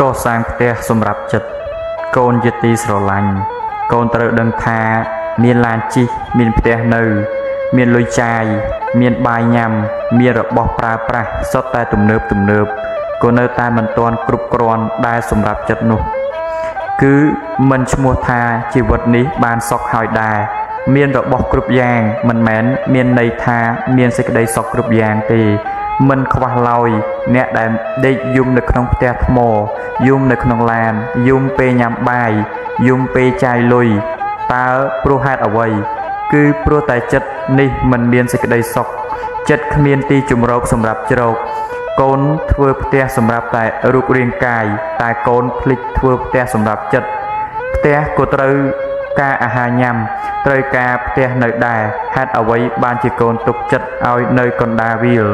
កសាងផ្ទះសម្រាប់ចិត្តកូនជាទីស្រឡាញ់កូនត្រូវដឹងថា មានឡានជិះមានផ្ទះនៅ មានលុយចាយមានបាយញ៉ាំ មានរបស់ប្រើប្រាស់សុទ្ធតែទំនើបទំនើបក៏នៅតែមិនទាន់គ្រប់គ្រាន់ដែលសម្រាប់ចិត្តនោះ គឺមិនឈ្មោះថាជីវិតនេះបានសុខហើយដែរមានរបស់គ្រប់យ៉ាងមិនមែនមានន័យថាមានសេចក្តីសុខគ្រប់យ៉ាងទេមិនខ្វះឡើយអ្នកដែលដេកយំនៅក្នុងផ្ទះថ្ម យំនៅក្នុងឡានយំពេលញ៉ាំបាយយំពេលចាយលុយតើព្រោះហេតុអ្វី គឺព្រោះតែចិត្តនេះមិនមានសេចក្តីសុខចិត្តគ្មានទីជំរកសម្រាប់ជ្រកកូនធ្វើផ្ទះសម្រាប់តែរូបរាងកាយតែកូនភ្លេចធ្វើផ្ទះសម្រាប់ចិត្តផ្ទះក៏ត្រូវការអាហារញ៉ាំត្រូវការផ្ទះនៅដែរហេតុអ្វីបានជាកូនទុកចិត្តឲ្យនៅកណ្ដាលវាល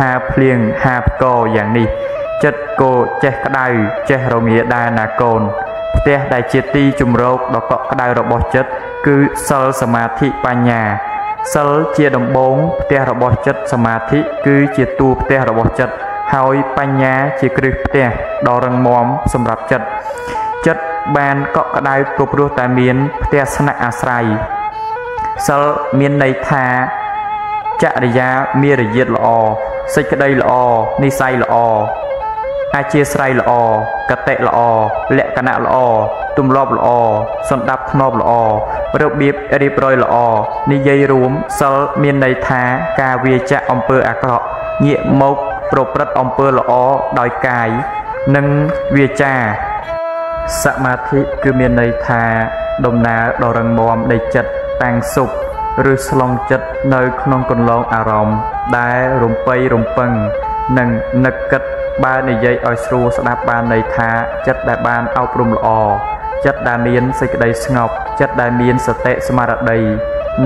ហាភ្លៀងហាផ្កយ៉ាងនេះ ចិត្តគោចេះក្តៅចេះរងាដែរណាកូនផ្ទះដែលជាទីជំរកដ៏កក់ក្ដៅរបស់ចិត្តគឺសិលសមាធិបញ្ញាសិលជាដំបូងផ្ទះរបស់ចិត្តសមាធិគឺជាតួផ្ទះរបស់ចិត្តហើយបញ្ញាជាគ្រឹះផ្ទះដ៏រឹងមាំសម្រាប់ចិត្តចិត្តបានកក់ក្ដៅព្រោះព្រោះតែមានផ្ទះស្នាក់អាស្រ័យសិលមានន័យថាចរិយាមារយាទល្អសេចក្តីល្អនិស័យល្អ អធិស្រ័យល្អកតិល្អលក្ខណៈល្អទម្លាប់ល្អសន្តាប់ធ្នាប់ល្អរបៀបរៀបរយល្អនិយាយរួមសិលមានន័យថាការវាចាក់អំពើអាក្រក់ងាកមកប្រព្រឹត្តអំពើល្អដោយកាយនិងវាចាសមាធិគឺមានន័យថាដំណើរដ៏រឹងមាំនៃចិត្តតាំងសុខឬស្លងចិត្តនៅក្នុងកន្លងអារម្មណ៍ដែលរំពៃរំពឹងនិងនឹកគិត បើនិយាយឲ្យស្រួលស្ដាប់បានន័យថាចិត្តដែលបានអប់រំល្អចិត្តដែលមានសេចក្តីស្ងប់ចិត្តដែលមានសតិស្មារតី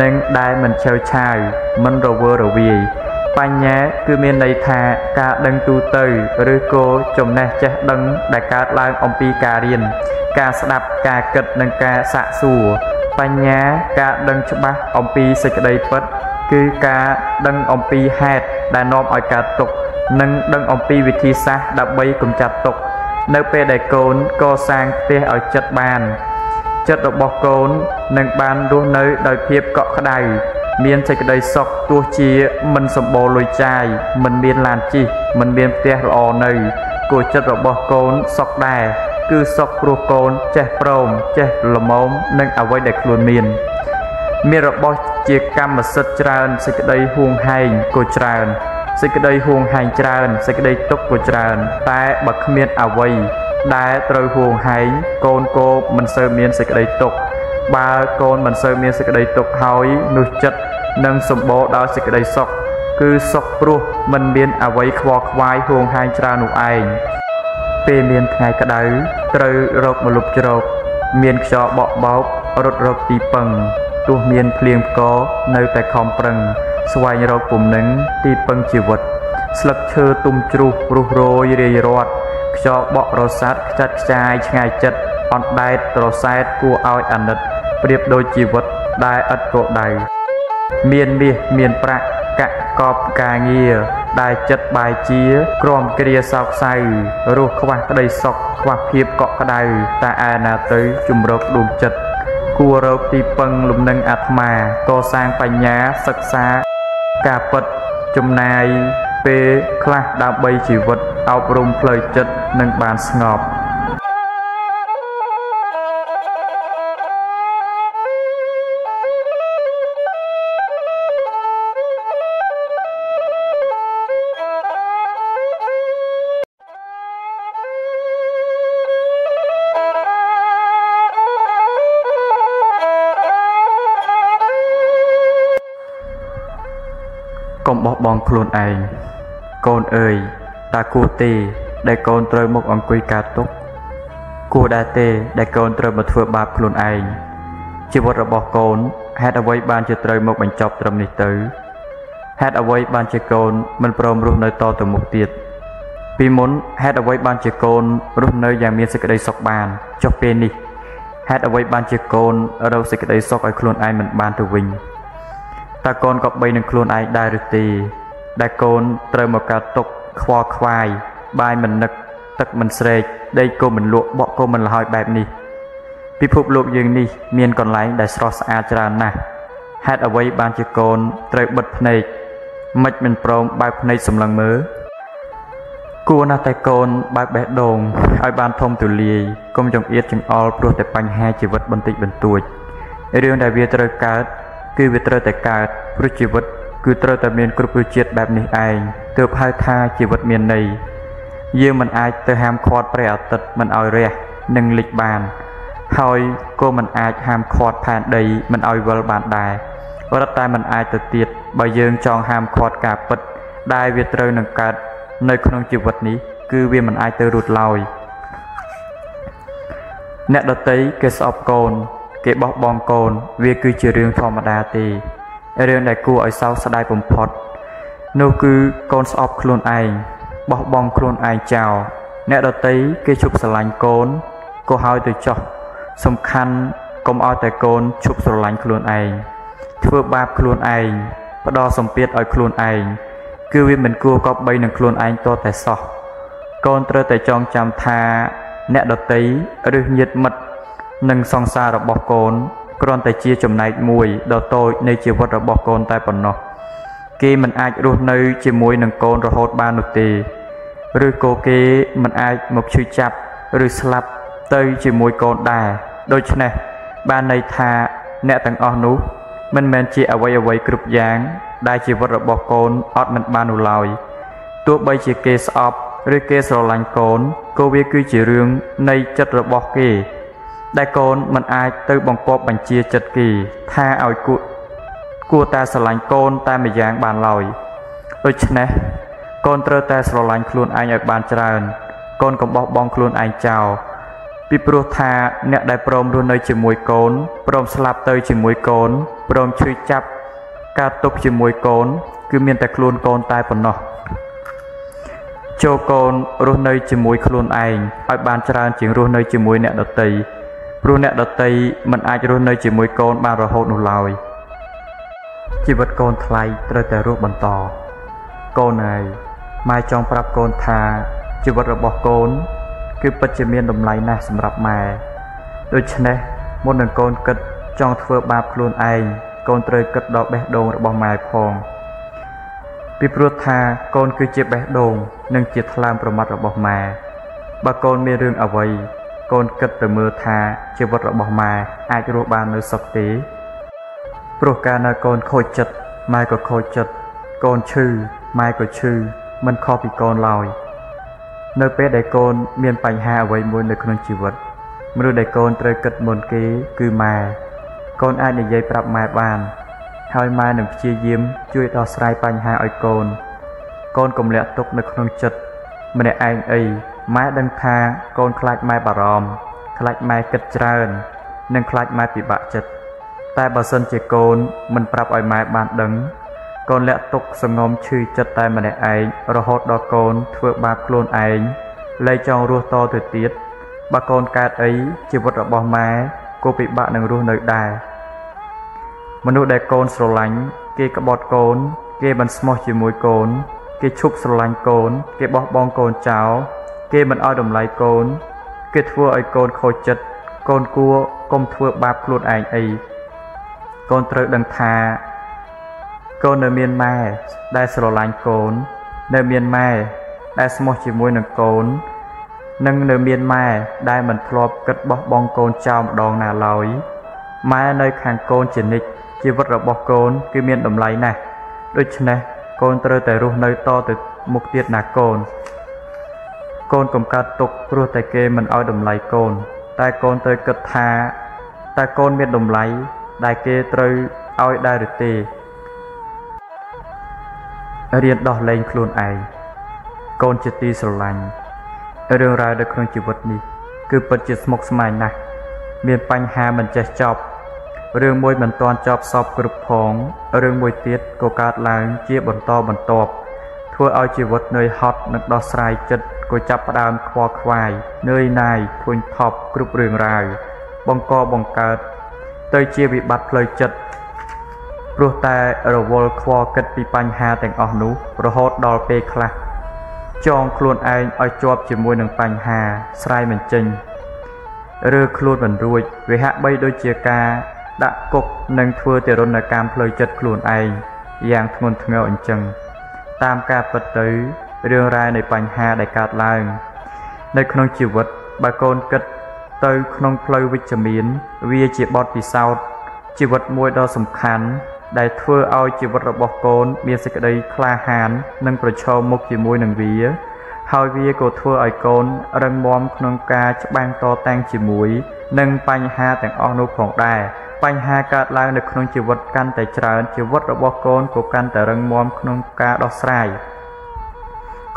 និងដែលមិនឆេវឆាវមិនរវើរវាយបញ្ញាគឺមានន័យថាការដឹងទូទៅឬក៏ចំណេះចេះដឹងដែលកើតឡើងអំពីការរៀនការស្ដាប់ការគិតនិងការសាកសួរបញ្ញាការដឹងច្បាស់អំពីសេចក្តីពិតគឺការដឹងអំពីហេតុដែលនាំឲ្យកើតទុក្ខ និងដឹងអំពីវិធីសាស្ត្រដើម្បីកម្ចាត់ទុក្ខនៅពេលដែលកូនកសាងផ្ទះឲ្យចិត្តបាន ចិត្តរបស់កូននឹងបានរស់នៅដោយភាពកក់ក្ដៅមានសេចក្តីសុខទោះជាមិនសម្បូរលុយចាយមិនមានឡានជិះមិនមានផ្ទះល្អនៅគួរចិត្តរបស់កូនសុខដែរគឺសុខព្រោះកូនចេះព្រមចេះល្មមនឹងអ្វីដែលខ្លួនមាន មានរបស់ជាកម្មសិទ្ធិច្រើនសេចក្តីហួងហែងក៏ច្រើន សេចក្តីហួងហែងច្រើនសេចក្តីទុក្ខក៏ច្រើន តែបើគ្មានអ្វីដែលត្រូវហួងហែងកូនគោមិនសូវមានសេចក្តីទុក្ខបើកូនមិនសូវមានសេចក្តីទុក្ខហើយនោះចិត្តនឹងសម្បូរដោយសេចក្តីសុខគឺសុខព្រោះមិនមានអ្វីខ្វល់ខ្វាយហួងហែងច្រើននោះឯងពេលមានថ្ងៃក្តៅត្រូវរកមលុបជ្រោកមានខ្យល់បក់បោករត់រកទីពឹងទោះមានភ្លៀងផ្គរនៅតែខំប្រឹង ស្វែងរកពំនឹងទីពឹងជីវិត ស្លឹកឈើទុំជ្រុះរុះរយរាយរត់ខ្យល់បក់រសាត់ខ្ចាត់ខ្ចាយឆ្ងាយចិត្តអត់ដែតត្រសែតគួរឲ្យអាណិតប្រៀបដូចជីវិតដែលឥតគោលដៅមានមាសមានប្រាក់កាក់កបការងារដែលចិត្តបាយជាក្រំគ្រាសោកសៅរស់ខ្វះក្តីសុខខ្វះភាពកក់ក្ដៅតែឯណាទៅជំរកដួងចិត្តគួររកទីពឹងលំនឹងអាត្មាកសាងបញ្ញាសិក្សា ការពិតចំណាយពេលខ្លះដើម្បីជីវិតអប់រំផ្លូវចិត្តនឹងបានស្ងប់ កុំបោះបង់ខ្លួនឯងកូនអើយតើគួរទេដែលកូនត្រូវមកអង្គុយកើតទុកគួរដែរទេដែលកូនត្រូវមកធ្វើបាបខ្លួនឯងជីវិតរបស់កូនហេតុអ្វីបានជាត្រូវមកបញ្ចប់ត្រឹមនេះទៅហេតុអ្វីបានជាកូនមិនព្រមរស់នៅតទៅមុខទៀតពីមុនហេតុអ្វីបានជាកូនរស់នៅយ៉ាងមានសេចក្តីសុខបានចុះពេលនេះហេតុអ្វីបានជាកូនរកសេចក្តីសុខឲ្យខ្លួនឯងមិនបានទៅវិញ តើកូនក៏បីនឹងខ្លួនឯងដែរឬទេ ដែលកូនត្រូវមកកើតទុកខ្វល់ខ្វាយបាយមិននឹកទឹកមិនស្រេកដីក៏មិនលក់បក់ក៏មិនលហើយបែបនេះពិភពលោកយើងនេះមានកន្លែងដែលស្រស់ស្អាតច្រើនណាស់ហេតុអ្វីបានជាកូនត្រូវបិទភ្នែកមិនមិនព្រមបើកភ្នែកសម្លឹងមើលគួរណាស់តែកូនបើកបេះដូងឲ្យបានធំទូលាយកុំចង្អៀតចង្អល់ព្រោះតែបញ្ហាជីវិតបន្តិចបន្តួចរឿងដែលវាត្រូវកើត គឺវាត្រូវតែកើតព្រោះជីវិត គឺត្រូវតែមានគ្រប់រសជាតិបែបនេះឯងទើបហៅថាជីវិតមានន័យយើងមិនអាចទៅហាមឃាត់ព្រះអាទិត្យមិនឲ្យរះនិងលិចបាន ហើយក៏មិនអាចហាមឃាត់ផែនដីមិនឲ្យវិលបានដែររត់តែមិនអាចទៅទៀតបើយើងចង់ហាមឃាត់ការពិត ដែលវាត្រូវនឹងកើតនៅក្នុងជីវិតនេះ គឺវាមិនអាចទៅរួចឡើយអ្នកដតីគេស្អប់កូន គេបោះបង់កូន វាគឺជារឿងធម្មតាទេរឿងដែលគួរឲ្យសោកស្ដាយបំផុត នោះគឺកូនស្អប់ខ្លួនឯងបោះបង់ខ្លួនឯងចោលអ្នកដតីគេជប់ស្រឡាញ់កូនក៏ហើយទៅចោះសំខាន់កុំឲ្យតែកូនជប់ស្រឡាញ់ខ្លួនឯងធ្វើបាបខ្លួនឯងផ្ដោសម្ពាធឲ្យខ្លួនឯងគឺវាមិនគួរកប់បីនឹងខ្លួនឯងតតែសោះកូនត្រូវតែចងចាំថា អ្នកដតីឬញាតិមិត្ត និងសង្សាររបស់កូនគ្រាន់តែជាចំណែកមួយដ៏តូចនៃជីវិតរបស់កូនតែប៉ុណ្ណោះគេមិនអាចរស់នៅជាមួយនឹងកូនរហូតបាននោះទេឬក៏គេមិនអាចមកឈឺចាប់ឬស្លាប់ទៅជាមួយកូនដែរដូច្នេះបានន័យថាអ្នកទាំងអស់នោះ មិនមែនជាអវ័យអវ័យគ្រប់យ៉ាង ដែលជីវិតរបស់កូនអត់មិនបាននោះឡើយទោះបីជាគេស្អប់ឬគេស្រឡាញ់កូនក៏វាគឺជារឿងនៃចិត្តរបស់គេ ដែលកូនមិនអាចទៅបង្គាប់បញ្ជាចិត្តគេថាឲ្យគួរគួរតែស្រឡាញ់កូនតែម្យ៉ាងបានឡើយដូច្នេះកូនត្រូវតែស្រឡាញ់ខ្លួនឯងឲ្យបានច្រើន កូនកុំបោះបង់ខ្លួនឯងចោលពីព្រោះថាអ្នកដែលព្រមរស់នៅជាមួយកូនព្រមស្លាប់ទៅជាមួយកូនព្រមឈឺចាប់ការទុកជាមួយកូន គឺមានតែខ្លួនកូនតែប៉ុណ្ណោះចូលកូនរស់នៅជាមួយខ្លួនឯងឲ្យបានច្រើនជាងរស់នៅជាមួយអ្នកដតី ព្រោះអ្នកដតីមិនអាចរស់នៅជាមួយកូនបានរហូតនោះឡើយជីវិតកូនថ្លៃត្រូវតែរស់បន្ត កូនហើយម៉ែចង់ប្រាប់កូនថាជីវិតរបស់កូន គឺពិតជាមានតម្លៃណាស់សម្រាប់ម៉ែដូច្នេះមុននឹងកូនគិតចង់ធ្វើបាបខ្លួនឯងកូនត្រូវគិតដល់បេះដូងរបស់ម៉ែផងពីព្រោះថាកូនគឺជាបេះដូង និងជាថ្លើមប្រមាត់របស់ម៉ែបើកូនមានរឿងអ្វី កូនគិតទៅមើលថាជីវិតរបស់ម៉ែអាចរស់បាននៅសុខទេព្រោះកាលនៅកូនខូចចិត្តម៉ែក៏ខូចចិត្តកូនឈឺម៉ែក៏ឈឺមិនខុសពីកូនឡើយនៅពេលដែលកូនមានបញ្ហាអ្វីមួយនៅក្នុងជីវិតមនុស្សដែលកូនត្រូវគិតមុនគេគឺម៉ែកូនអាចនិយាយប្រាប់ម៉ែបាន ហើយម៉ែនឹងព្យាយាមជួយដោះស្រាយបញ្ហាឲ្យកូនកូនកុំលាក់ទុកនៅក្នុងចិត្តម្នាក់ឯងអី ម៉ែដឹងថាកូនខ្លាចម៉ែបារម្ភខ្លាចម៉ែគិតច្រើន និងខ្លាចម៉ែពិបាកចិត្តតែបើសិនជាកូនមិនប្រាប់ឲ្យម៉ែបានដឹងកូនលាក់ទុកសងំឈឺចិត្តតែម្នាក់ឯងរហូតដល់កូនធ្វើបាបខ្លួនឯងលែងចង់រស់តទៅទៀតបើកូនកើតអីជីវិតរបស់ម៉ែក៏ពិបាកនឹងរស់នៅដែរមនុស្សដែលកូនស្រឡាញ់គេក្បត់កូន គេមិនស្មោះជាមួយកូន គេឈប់ស្រឡាញ់កូន គេបោះបង់កូនចោល គេមិនឲ្យតម្លៃកូន គេធ្វើឲ្យកូនខូចចិត្តកូនគួរកុំធ្វើបាបខ្លួនឯងអីកូនត្រូវដឹងថា កូននៅមានម៉ែដែលស្រឡាញ់កូន នៅមានម៉ែដែលស្មោះជាមួយនឹងកូននិងនៅមានម៉ែដែលមិនធ្លាប់គិតបោះបង់កូនចោលម្ដងណាឡើយម៉ែនៅខាងកូនជានិច្ចជីវិតរបស់កូនគឺមានតម្លៃណាស់ដូច្នេះកូនត្រូវតែរស់នៅតទៅមុខទៀតណាកូន កូនកំកើតទុកព្រោះតែគេមិនឲ្យតម្លៃកូន តែកូនត្រូវគិតថាតើកូនមានតម្លៃដែលគេត្រូវឲ្យដែរឬទេរៀនដោះលែងខ្លួនឯងកូនជាទីស្រឡាញ់រឿងរ៉ាវនៅក្នុងជីវិតនេះ គឺពិតជាស្មុគស្មាញណាស់មានបញ្ហាមិនចេះចប់រឿងមួយមិនទាន់ចប់សពគ្រប់ផងរឿងមួយទៀតក៏កើតឡើងជាបន្តបន្ទាប់ធ្វើឲ្យជីវិតនឿយហត់និងដោះស្រាយចិត្ត ក៏ចាប់ផ្ដើមខ្វល់ខ្វាយនឿយណាយធុញថប់គ្រប់រឿងរ៉ាវបង្កបង្កើត ទៅជាវិបត្តិផ្លូវចិត្តព្រោះតែរវល់ខ្វល់គិតពីបញ្ហាទាំងអស់នោះរហូតដល់ពេលខ្លះចងខ្លួនឯងឲ្យជាប់ជាមួយនឹងបញ្ហាស្រ័យមិនចេញឬខ្លួនមិនរួចវាហាក់បីដូចជាការដាក់គុកនិងធ្វើទារុណកម្មផ្លូវចិត្តខ្លួនឯងយ៉ាងធ្ងន់ធ្ងរអញ្ចឹងតាមការពិតទៅ រឿងរ៉ាវនៃបញ្ហាដែលកើតឡើង នៅក្នុងជីវិតបើកូនគិតទៅក្នុងផ្លូវវិជ្ជមាន វាជាបទពិសោធន៍ជីវិតមួយដ៏សំខាន់ ដែលធ្វើឲ្យជីវិតរបស់កូន មានសេចក្តីក្លាហាន និងប្រឈមមុខជាមួយនឹងវាហើយវាក៏ធ្វើឲ្យកូនរឹងមាំក្នុងការច្បាំងតតាំងជាមួយនឹងបញ្ហាទាំងអស់នោះផងដែរបញ្ហាកើតឡើងនៅក្នុងជីវិតកាន់តែច្រើនជីវិតរបស់កូនក៏កាន់តែរឹងមាំក្នុងការដោះស្រាយ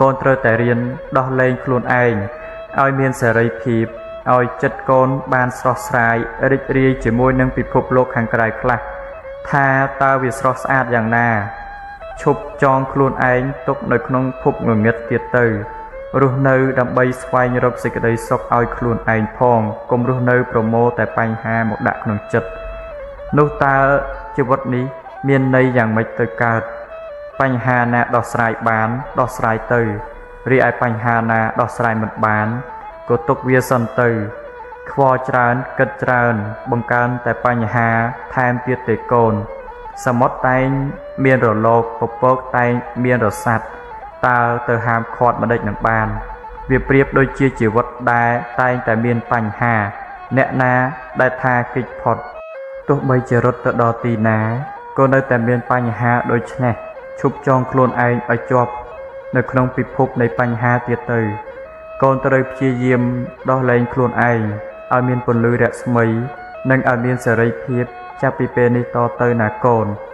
កូនត្រូវតែរៀនដោះលែងខ្លួនឯងឲ្យមានសេរីភាពឲ្យចិត្តកូនបានស្រស់ស្រាយរីករាយជាមួយនឹងពិភពលោកខាងក្រៅខ្លះថាតើវាស្រស់ស្អាតយ៉ាងណាឈប់ចងខ្លួនឯងទុកនៅក្នុងភពងងឹតទៀតទៅរស់នៅដើម្បីស្វែងរកសេចក្តីសុខឲ្យខ្លួនឯងផងកុំរស់នៅប្រមូលតែបញ្ហាមកដាក់ក្នុងចិត្តនោះតើជីវិតនេះមានន័យយ៉ាងម៉េចទៅកើត បញ្ហាណាដោះស្រាយបានដោះស្រាយទៅរីឯបញ្ហាណាដោះស្រាយមិនបានក៏ទុកវាសិនទៅ ខ្វល់ច្រើនគិតច្រើន បង្កើនតែបញ្ហាថែមទៀតទេកូន សមុទ្រតែងមានរលកពពកតែងមានរសាត់តើទៅហាមឃាត់មិនដេចនឹងបាន វាប្រៀបដូចជាជីវិតដែលតែងតែមានបញ្ហា អ្នកណាដែលថាគេចផុតទោះបីជារត់ទៅដល់ទីណាក៏នៅតែមានបញ្ហាដូចនេះ ឈប់ចងខ្លួនឯងឲ្យជាប់នៅក្នុងពិភពនៃបញ្ហាទៀតទៅ កូនត្រូវព្យាយាមដោះលែងខ្លួនឯងឲ្យមានពន្លឺរស្មី និងឲ្យមានសេរីភាពចាប់ពីពេលនេះតទៅណាកូន។